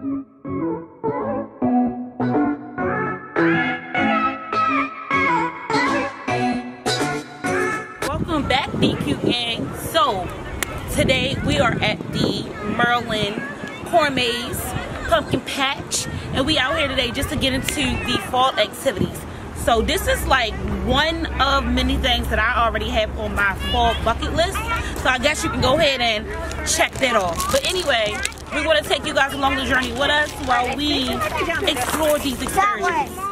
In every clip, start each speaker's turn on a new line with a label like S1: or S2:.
S1: Welcome back, DQ gang. So, today we are at the Merlin Maze Pumpkin Patch, and we out here today just to get into the fall activities. So this is like one of many things that I already have on my fall bucket list. So I guess you can go ahead and check that off. But anyway, we want to take you guys along the journey with us while we explore these excursions.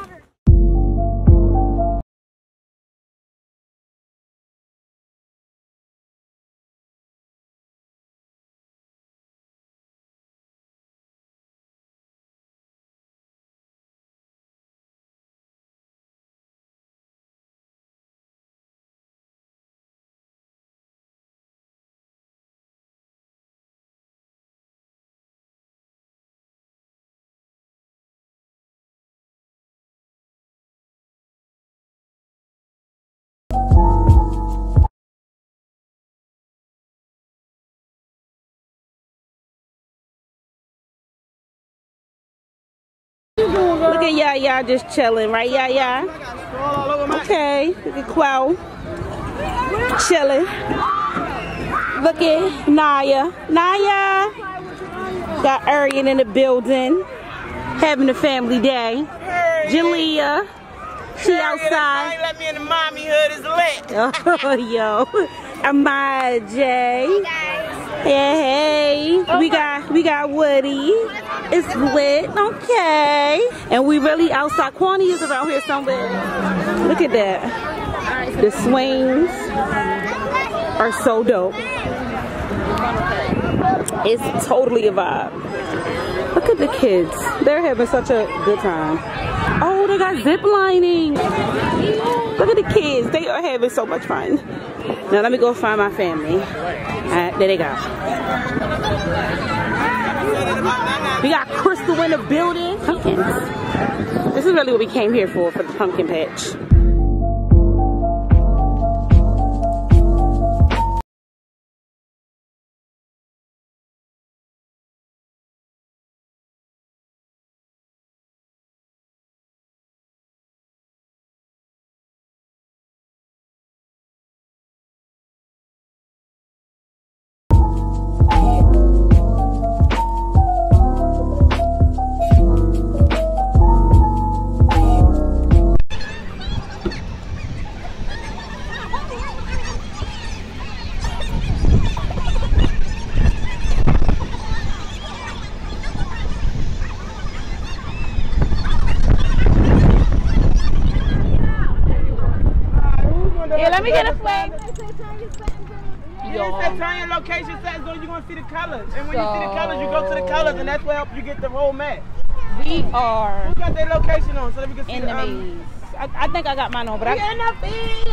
S1: Look at y'all, y'all just chilling, right? Yeah, yeah. Okay, look at Quell. Chilling. Look at Naya. Naya. Got Arian in the building. Having a family day. Jalea. She outside.
S2: Let me in the mommy hood is lit.
S1: Oh, yo. Amaya J. Yeah, hey. We got we got Woody. It's lit. Okay. And we really outside. Kwani is around here somewhere. Look at that. The swings are so dope. It's totally a vibe. Look at the kids. They're having such a good time. Oh, they got zip lining. Look at the kids. They are having so much fun. Now let me go find my family. There they go. We got Crystal in the building. Pumpkins. This is really what we came here for, for the pumpkin patch. Yeah, let me get a flag.
S2: You said turn your location settings on, you're gonna see the colors. And when you see the colors, you go to the colors, and that's what helps you get the whole map.
S1: We are
S2: Who got their location on so that we can see
S1: in
S2: the,
S1: the
S2: um,
S1: maze. I, I think I got mine on, but I
S2: We in the field.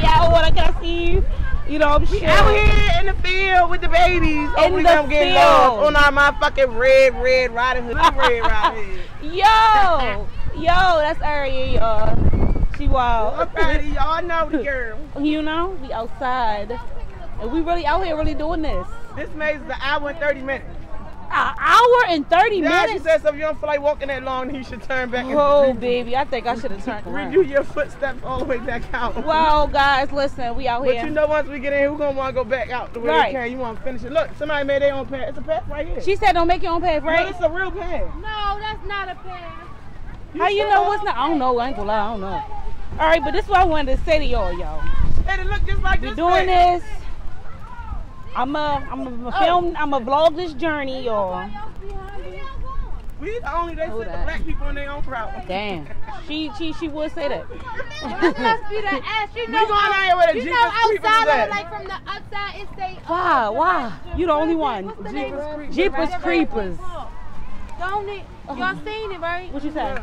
S1: yeah, what I can see you. You know, I'm
S2: We
S1: sure.
S2: out here in the field with the babies.
S1: In
S2: oh, we
S1: the
S2: gonna get
S1: field.
S2: lost on our motherfucking red, red Riding Hood. Look at Red Riding Hood.
S1: Yo, yo, that's Aria, y'all. She wild.
S2: I'm proud of y'all know the girl.
S1: You know, we outside, and we really out here really doing this.
S2: This maze is an hour and 30 minutes.
S1: An hour and thirty
S2: Yeah, she
S1: minutes.
S2: said so if you don't feel like walking that long, then you should turn back
S1: Oh, baby, I think I should have turned around.
S2: redo your footsteps all the way back out.
S1: Wow, guys, listen, we out
S2: But
S1: here.
S2: But you know once we get in here, we're gonna wanna go back out the way
S1: Right.
S2: they can. You wanna finish it. Look, somebody made their own path. It's a path right here.
S1: she said, "Don't make your own path,
S2: No,
S1: right?"
S2: it's a real path.
S3: No, that's not a path.
S1: How you know what's not? I don't know. I ain't gonna lie. I don't know. All right, but this is what I wanted to say to y'all, y'all.
S2: And it look just like
S1: We
S2: this
S1: doing
S2: path.
S1: this. I'm a, I'm a oh. film. I'm a vlog this journey, y'all.
S2: We the only they
S1: Who
S2: said the black people in their own crowd.
S1: Damn. She, she, she would say that.
S3: That must be the ass. You
S2: We
S3: know,
S2: going out here with a
S3: you know
S2: Creepers
S3: outside of it, like from the outside, it say.
S1: Uh, Why? Why? You the only one.
S3: What's?
S2: Jeepers Creepers.
S1: Jeepers Creepers.
S3: Don't it? Y'all seen it, right?
S1: What you say?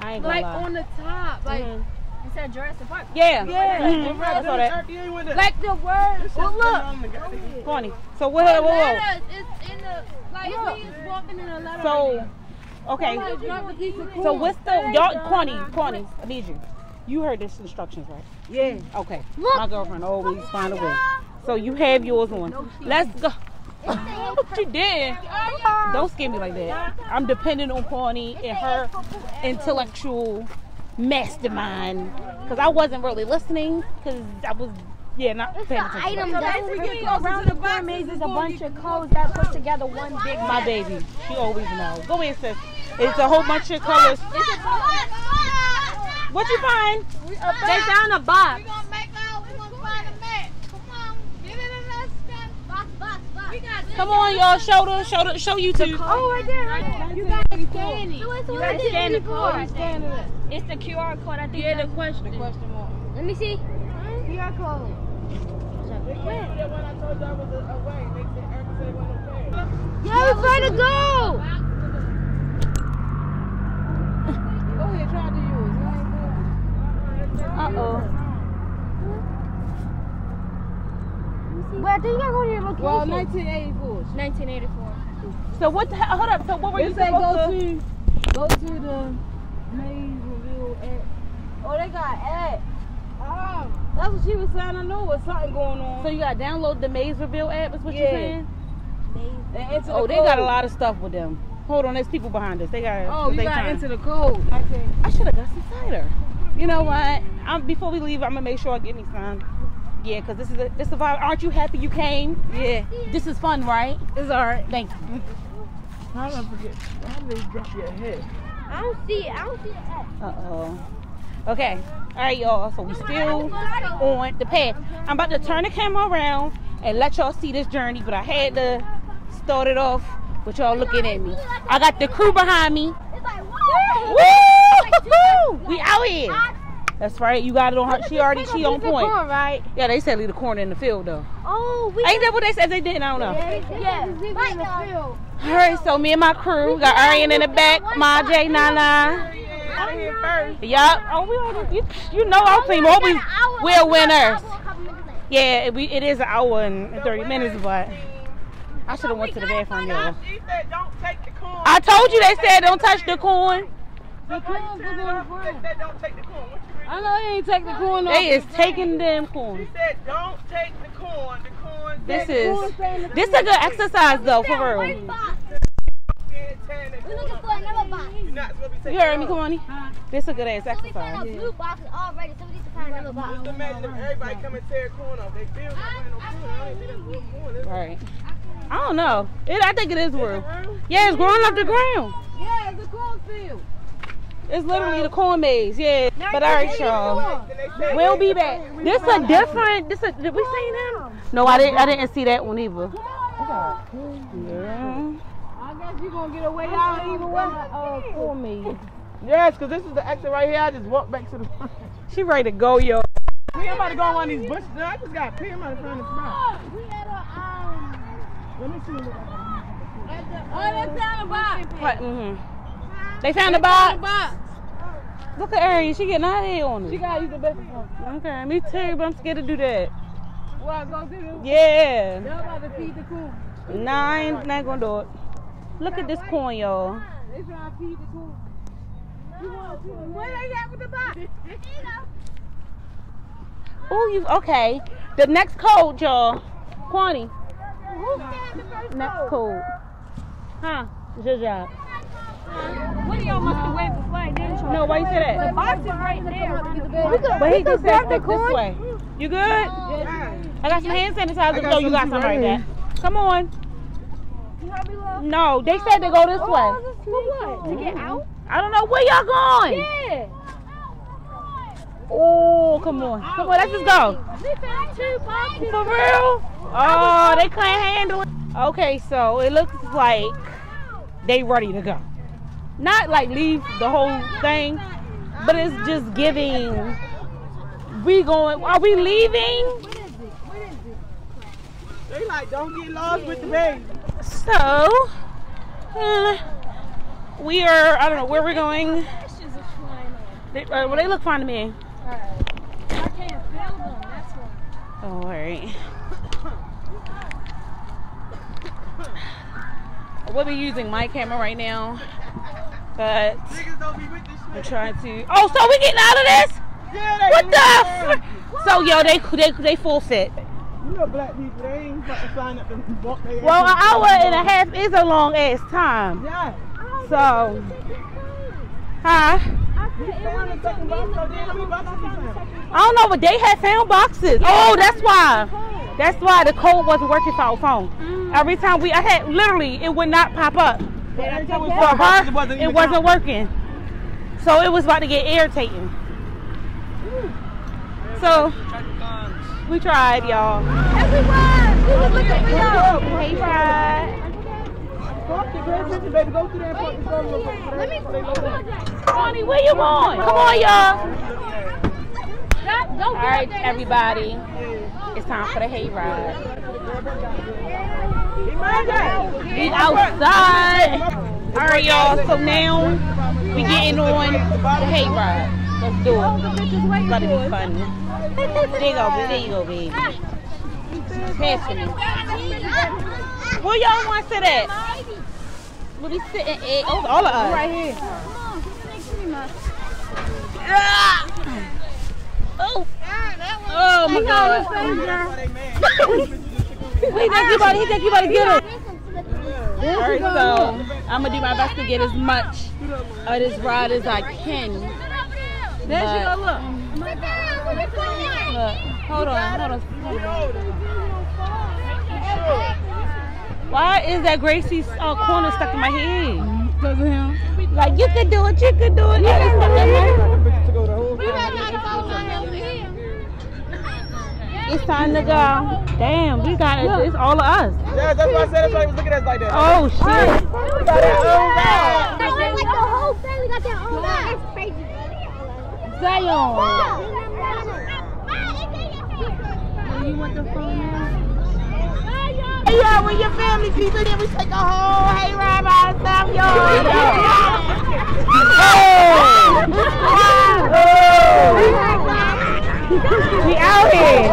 S1: I ain't gonna
S3: Like
S1: lie.
S3: on the top, like
S1: Mhm.
S3: instead of Jurassic Park.
S1: Yeah.
S2: Yeah, mm
S1: I saw that.
S2: Turkey ain't with it.
S3: Like the word. Well, look.
S1: Corny. So what? Whoa, whoa.
S3: it's in the like we is walking in a letter.
S1: So, okay.
S3: Somebody dropped a piece of
S1: So what's the y'all? Corny, corny. I need you. You heard this instructions, right?
S2: Yeah.
S1: Okay.
S3: Look.
S1: My girlfriend always find a way. So you have yours on. Let's go. What you did? Don't scare me like that. I'm dependent on Pawnee and her intellectual mastermind because I wasn't really listening because I was yeah not
S3: It's
S1: paying
S3: an
S1: attention.
S3: item
S4: So
S3: that's
S4: that's when we
S3: pretty
S4: get
S3: around
S4: the
S3: the maze is a bunch of codes that put together one big
S1: My baby, she always knows. Go ahead, sis. It's a whole bunch of colors. What you find?
S3: They found a box.
S1: Come on, y'all. Show the show the show YouTube.
S3: Oh, right there, right there. You gotta scan it. You
S4: gotta scan the code.
S3: Scan it. It's the QR code. I think. Yeah, the question.
S4: The question mark.
S3: Let me see. QR code.
S2: The one I told y'all was away. They said, Erica said it wasn't okay.
S3: Yeah, we're trying to go.
S4: Go ahead, try to use. it.
S1: Uh oh.
S3: Wait, I think you gotta go to your location.
S4: Well, 1984.
S3: 1984.
S1: So what the hell? Hold up. So what were you
S4: It say
S1: supposed
S4: go
S1: to?
S4: to, go to the maze reveal app. Oh, they got app. Oh, um, that's what she was saying. I know was something going on.
S1: So you got to download the Maze Reveal app. Is what you're
S4: Yeah.
S1: saying?
S4: and enter
S1: Oh,
S4: the
S1: they got a lot of stuff with them. Hold on, there's people behind us. They got.
S4: Oh, you
S1: they
S4: got to
S1: trying-
S4: enter the code. Okay.
S1: I should have got some cider. You know what? I'm, before we leave, I'm gonna make sure I get me some. Yeah, cause this is a this is a vibe. Aren't you happy you came?
S4: Yeah,
S1: This is fun, right?
S4: it's alright.
S1: Thank you.
S2: How did I forget? How did they drop your head?
S3: I don't see it. I don't see the app.
S1: Uh oh. Okay. All right, y'all. So we still on the path. I'm about to turn the camera around and let y'all see this journey, but I had to start it off with y'all looking at me. I got the crew behind me.
S3: Woo!
S1: Woo! We out here. That's right. You got it on her. She already she on point.
S3: right?
S1: Yeah, they said leave the corn in the field though.
S3: Oh, we
S1: Ain't that what they said they did? I don't know.
S3: Yeah, right now.
S1: All right, so me and my crew got Arian in the back, Ma J, Nana.
S2: Out here first.
S1: Yup. Oh, we already, you, you know our team always we're winners. Yeah, it, we, it is an hour and 30 minutes, but I should have went to the bathroom, y'all.
S2: Said, don't take the corn.
S1: I told you they said don't touch the corn.
S2: The
S4: corn was on the front.
S2: She don't take the corn. What you read?
S4: I know he ain't take the corn off.
S1: They is
S4: the
S1: taking them
S2: She
S1: corn.
S2: said, don't take the corn. The corn.
S1: This
S2: said
S1: is this a good exercise though, for real.
S2: scared, tearing the
S3: We're looking for another box.
S2: You're not supposed to be
S1: You heard me,
S2: it off.
S1: Kwani? This a good ass
S3: So we found
S1: exercise.
S3: a blue box already, so we need to find another box.
S2: Just imagine if everybody come and tear corn off. They feel not playing no corn. I don't think that's real corn. is?
S1: Right. I don't know. It, I think it is real.
S2: Real?
S1: Yeah, it's growing up the ground.
S4: Yeah, it's a cornfield.
S1: It's literally the corn maze. Yeah. But all right, y'all.
S2: Then they said,
S1: We'll be back. This is a different. This a. Did we see them? No, I didn't. I didn't see that one either. Yeah.
S4: I guess you're gonna get away out either way. Uh, for me.
S2: Yes, because this is the exit right here. I just walked back to the front.
S1: She ready to go, yo.
S2: Me, I'm about to go on one of these bushes. I just got pee. I'm about to find the spot.
S3: We had a, um,
S2: Let me see what I
S4: Oh, that's down the box.
S1: What? Mm-hmm. They found the box. Look at Ari. She getting out of here on it.
S4: She gotta use the one.
S1: Okay, me too, but I'm scared to do that.
S4: Well, go to the.
S1: Yeah.
S4: They're about to feed the corn.
S1: Nah, I ain't not gonna do it. Look at this corn, y'all.
S4: They trying to feed the corn. You want to? Where they at with the box?
S1: Oh, you okay? The next code, y'all. Quani. Next code. Huh? It's your job.
S3: What do y'all must have waited before I did
S1: No, why you say that?
S3: The box is right there.
S1: But he just said look this way. You good? I got some hand sanitizer.
S2: I
S1: no, you got
S2: too
S1: some
S2: right
S1: right there. Come on. No, they said to go this way.
S3: For what? To get out?
S1: I don't know where y'all going.
S3: Yeah.
S1: Oh, come on. Come on, let's just go.
S3: We found two boxes.
S1: For real? Oh, they can't handle it. Okay, so it looks like they ready to go. Not like leave the whole thing, but it's just giving. We going? Are we leaving?
S2: They like, don't get lost with the baby.
S1: So, uh, we are. I don't know where we're going. They, uh, well, they look fine to me.
S3: I can't feel them. That's why.
S1: All right. We'll be using my camera right now, but
S2: Niggas don't be with this
S1: I'm trying to. Oh, so we getting out of this?
S2: Yeah,
S1: What the?
S2: that.
S1: Fr- so yo, they they they full fit.
S2: You know black people, they ain't fucking sign up and walk their
S1: Well, an hour and a half is a long ass time.
S2: Yeah.
S1: So, huh?
S2: Found the second box, so then how many boxes you found?
S1: I don't know, but they had found boxes. Oh, that's why. That's why the code wasn't working for our phone. Every time we, I had literally, it would not pop up.
S2: So every time we
S1: For her,
S2: it wasn't
S1: it
S2: even
S1: wasn't
S2: counting.
S1: working. So it was about to get irritating. So we tried, y'all. Hey, tried.
S2: Fuck it, pay attention, baby. Go through there and fucking go real quick. Let me
S1: Honey, where you going? Come on, y'all. All right, everybody. It's time for the hayride. We outside. All right, y'all. So now we getting on the hayride. Let's do it. It's about to be fun. There you go, baby. There you go, baby. Pass me. Where y'all want to sit at? We'll be sitting at oh, all of us. Right here. Ah! Oh. Oh my God. He think you about, he think you about to get it. Alright, so I'm gonna do my best to get as much of this ride as I can. There she go, look. Look, hold on, hold on. Hold on. Why is that Gracie's uh, corner stuck in my head? Because of him. Like, you can do it, you can do it. Yeah, it's stuck in my head. It's time to go. Damn, we got it. It's all of us.
S2: Yeah, that's why I said that's why he was looking at us like that.
S1: Oh, shit.
S2: We got our own ride.
S3: They like the whole family got their own oh, life. It's crazy.
S1: Zion.
S3: You want the phone now?
S1: Hey, y'all, when your family people, then we take a whole hayride by ourselves, y'all. Oh. We out here.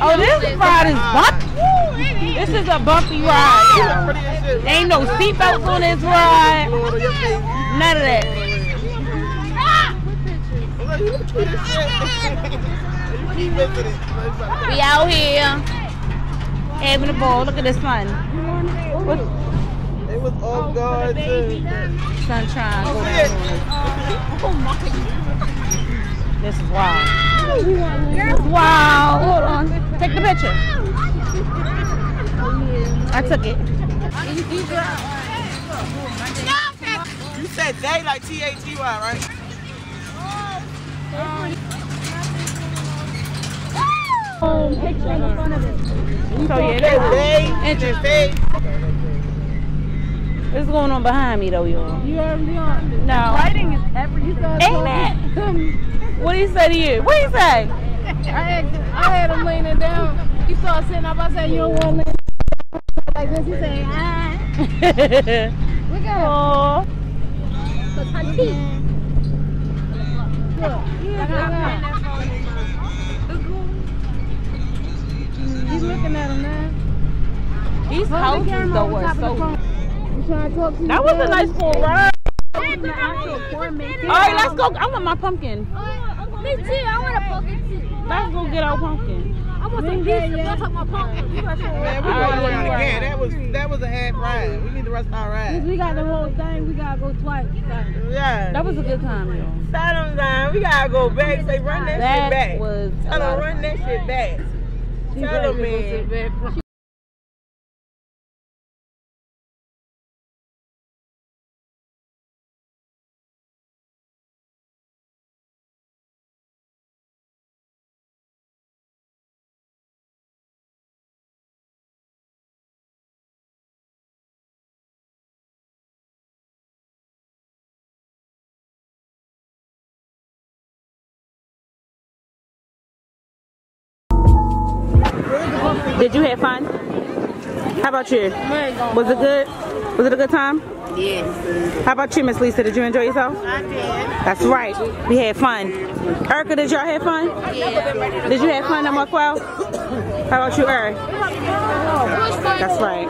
S1: Oh, this ride is bumpy. This is a bumpy ride.
S2: Pretty as shit.
S1: Ain't no seatbelts on this ride. None of that.
S2: You keep missing it.
S1: We out here having a ball. Look at the sun. What
S2: It was off guard too.
S1: sunshine? Go
S2: See it?
S1: This is wild. This is wild. Hold on. Take the picture. I took it.
S2: You said they like T A T Y, right?
S1: So yeah, that's interesting. What's going on behind me though, y'all?
S4: You already on.
S1: No.
S4: Writing is every. You
S1: Ain't that? What did he say to you? What did he say?
S4: I had, I had him leaning down. He started sitting up. I said, "You don't want to lean like this." He said, "Ah." Look at him.
S1: Aw.
S4: Look. Look at him. He's looking at him now.
S1: These houses though were so.
S4: He's trying to talk.
S1: That was a nice full ride.
S3: All
S1: All right, let's go. I want my pumpkin.
S3: Me too. I want a pumpkin too.
S1: Let's go get our pumpkin.
S3: I want some pizza. I'm talking pumpkin. You got some.
S2: Man, we going around
S1: yeah,
S2: again.
S1: right.
S2: That was that was a half ride. We need the rest of our
S4: Since
S2: ride.
S4: we got the whole thing, we gotta go twice.
S2: Yeah.
S1: That was a good time, y'all.
S2: Saddam down. We gotta go back. Say run that, shit
S1: That
S2: back.
S1: was a
S2: Tell
S1: lot
S2: her run that shit back.
S4: She
S2: Tell
S1: Did you have fun? How about you? Was it good? Was it a good time?
S4: Yes.
S1: How about you, Miss Lisa? Did you enjoy yourself?
S4: I did.
S1: That's right. We had fun. Erica, did y'all have fun?
S4: Yeah.
S1: Did you have fun at Markwell? How about you, Eric? That's right.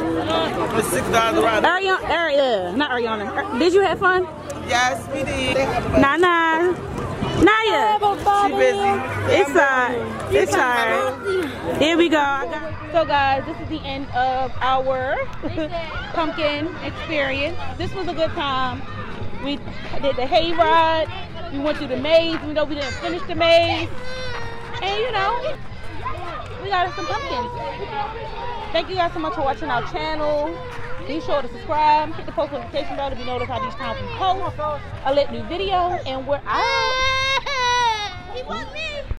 S2: It's six dollars a ride.
S1: Ariana, Ari- uh, not Ariana. Did you have fun?
S2: Yes, we did.
S1: Nana. Naya.
S2: She busy.
S1: It's uh, it's alright. Here we go. So guys, this is the end of our pumpkin experience. This was a good time. We did the hay ride. We went through the maze. We know we didn't finish the maze. And you know, we got us some pumpkins. Thank you guys so much for watching our channel. Be sure to subscribe, hit the post notification bell to be notified each time we post a lit new video. And we're out.
S4: He want me.